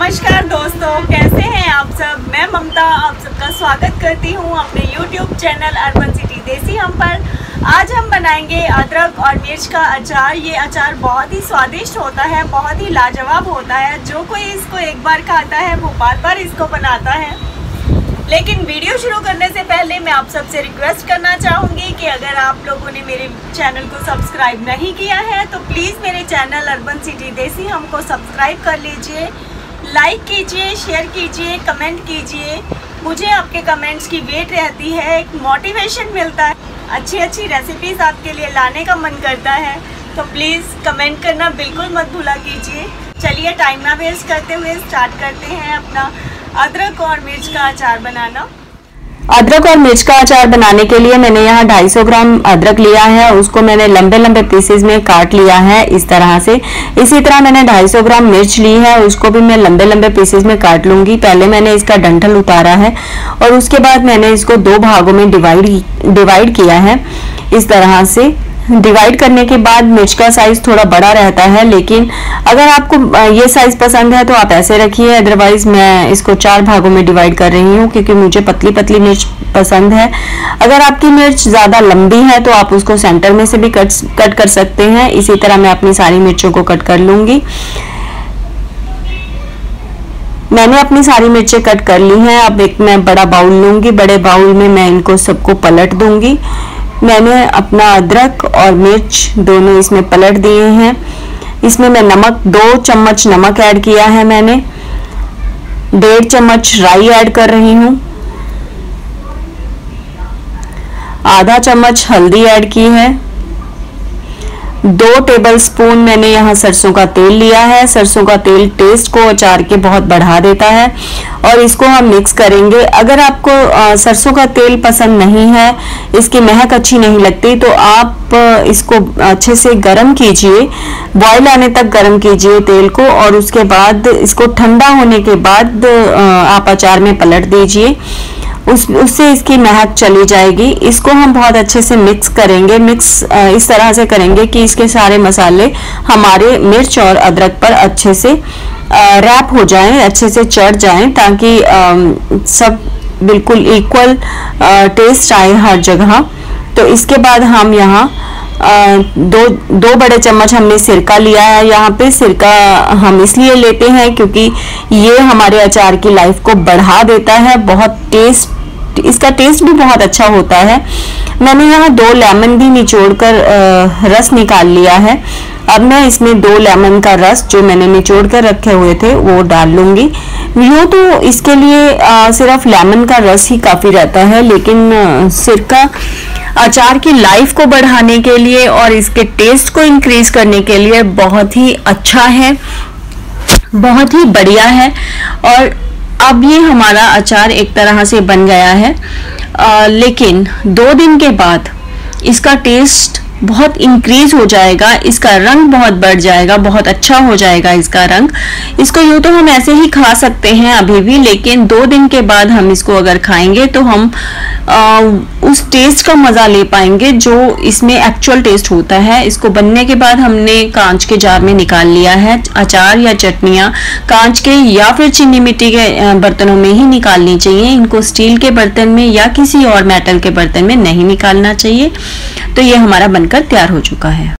नमस्कार दोस्तों, कैसे हैं आप सब? मैं ममता, आप सबका स्वागत करती हूँ अपने YouTube चैनल अर्बन सिटी देसी हम पर। आज हम बनाएँगे अदरक और मिर्च का अचार। ये अचार बहुत ही स्वादिष्ट होता है, बहुत ही लाजवाब होता है। जो कोई इसको एक बार खाता है, वो बार बार इसको बनाता है। लेकिन वीडियो शुरू करने से पहले मैं आप सबसे रिक्वेस्ट करना चाहूँगी कि अगर आप लोगों ने मेरे चैनल को सब्सक्राइब नहीं किया है तो प्लीज़ मेरे चैनल अर्बन सिटी देसी हमको सब्सक्राइब कर लीजिए। लाइक कीजिए शेयर कीजिए कमेंट कीजिए। मुझे आपके कमेंट्स की वेट रहती है, एक मोटिवेशन मिलता है। अच्छी अच्छी रेसिपीज़ आपके लिए लाने का मन करता है। तो प्लीज़ कमेंट करना बिल्कुल मत भूला कीजिए। चलिए टाइम ना वेस्ट करते हुए स्टार्ट करते हैं अपना अदरक और मिर्च का अचार बनाना। अदरक और मिर्च का अचार बनाने के लिए मैंने यहाँ 250 ग्राम अदरक लिया है, उसको मैंने लंबे लंबे पीसेस में काट लिया है इस तरह से। इसी तरह मैंने 250 ग्राम मिर्च ली है, उसको भी मैं लंबे लंबे पीसेस में काट लूँगी। पहले मैंने इसका डंठल उतारा है और उसके बाद मैंने इसको दो भागों में डिवाइड डिवाइड किया है इस तरह से। डिवाइड करने के बाद मिर्च का साइज़ थोड़ा बड़ा रहता है, लेकिन अगर आपको ये साइज़ पसंद है तो आप ऐसे रखिए अदरवाइज़ मैं इसको चार भागों में डिवाइड कर रही हूँ, क्योंकि मुझे पतली पतली मिर्च पसंद है। अगर आपकी मिर्च ज़्यादा लंबी है तो आप उसको सेंटर में से भी कट कट कर सकते हैं। इसी तरह मैं अपनी सारी मिर्चों को कट कर लूँगी। मैंने अपनी सारी मिर्चें कट कर ली हैं। अब एक मैं बड़ा बाउल लूँगी। बड़े बाउल में मैं इनको सबको पलट दूँगी। मैंने अपना अदरक और मिर्च दोनों इसमें पलट दिए हैं। इसमें मैं नमक, दो चम्मच नमक ऐड किया है मैंने। डेढ़ चम्मच राई ऐड कर रही हूँ। आधा चम्मच हल्दी ऐड की है। दो टेबल स्पून मैंने यहाँ सरसों का तेल लिया है। सरसों का तेल टेस्ट को अचार के बहुत बढ़ा देता है और इसको हम मिक्स करेंगे। अगर आपको सरसों का तेल पसंद नहीं है, इसकी महक अच्छी नहीं लगती तो आप इसको अच्छे से गर्म कीजिए। बॉयल आने तक गर्म कीजिए तेल को और उसके बाद, इसको ठंडा होने के बाद आप अचार में पलट दीजिए। उस, उससे इसकी महक चली जाएगी। इसको हम बहुत अच्छे से मिक्स करेंगे। मिक्स इस तरह से करेंगे कि इसके सारे मसाले हमारे मिर्च और अदरक पर अच्छे से रैप हो जाएँ, अच्छे से चढ़ जाएँ, ताकि सब बिल्कुल इक्वल टेस्ट आए हर जगह। तो इसके बाद हम यहाँ दो दो बड़े चम्मच हमने सिरका लिया है। यहाँ पे सिरका हम इसलिए लेते हैं क्योंकि ये हमारे अचार की लाइफ को बढ़ा देता है। बहुत टेस्ट इसका टेस्ट भी बहुत अच्छा होता है। मैंने यहाँ दो लेमन भी निचोड़ कर रस निकाल लिया है। अब मैं इसमें दो लेमन का रस जो मैंने निचोड़ कर रखे हुए थे वो डाल लूँगी। यूँ तो इसके लिए आ, सिर्फ़ लेमन का रस ही काफ़ी रहता है लेकिन सिरका अचार की लाइफ को बढ़ाने के लिए और इसके टेस्ट को इंक्रीज करने के लिए बहुत ही अच्छा है बहुत ही बढ़िया है। और अब ये हमारा अचार एक तरह से बन गया है। आ, लेकिन दो दिन के बाद इसका टेस्ट बहुत इंक्रीज हो जाएगा इसका रंग बहुत बढ़ जाएगा बहुत अच्छा हो जाएगा इसका रंग। इसको यूँ तो हम ऐसे ही खा सकते हैं अभी भी लेकिन दो दिन के बाद हम इसको अगर खाएँगे तो हम उस टेस्ट का मज़ा ले पाएँगे जो इसमें एक्चुअल टेस्ट होता है। इसको बनने के बाद हमने कांच के जार में निकाल लिया है। अचार या चटनियाँ कांच के या फिर चीनी मिट्टी के बर्तनों में ही निकालनी चाहिए। इनको स्टील के बर्तन में या किसी और मेटल के बर्तन में नहीं निकालना चाहिए। तो ये हमारा बनकर तैयार हो चुका है।